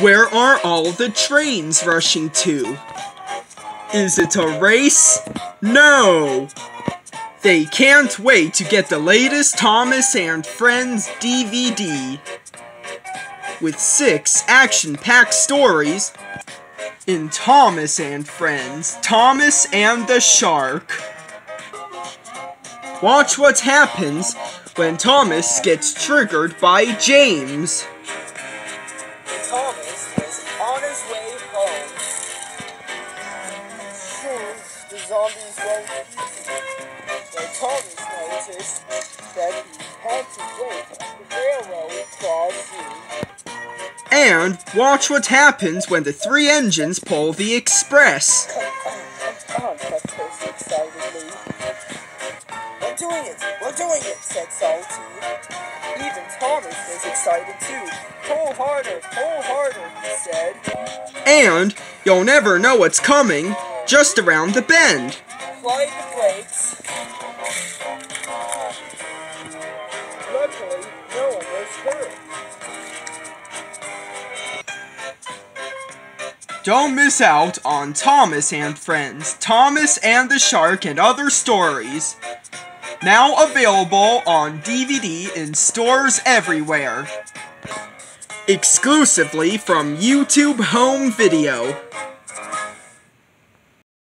Where are all the trains rushing to? Is it a race? No! They can't wait to get the latest Thomas and Friends DVD. With six action-packed stories in Thomas and Friends, Thomas and the Shark. Watch what happens when Thomas gets triggered by James. Thomas is on his way home. Soon, the zombies won't eat him. But Thomas noticed that he had to wait the railroad crossing. And watch what happens when the three engines pull the express. Come on, said excitedly. We're doing it! We're doing it, said Salty. Even Thomas was excited too. Pull harder, pull harder, he said. And you'll never know what's coming just around the bend. Apply the brakes. Luckily, no one was hurt. Don't miss out on Thomas and Friends, Thomas and the Shark, and other stories. Now available on DVD in stores everywhere. Exclusively from YouTube Home Video.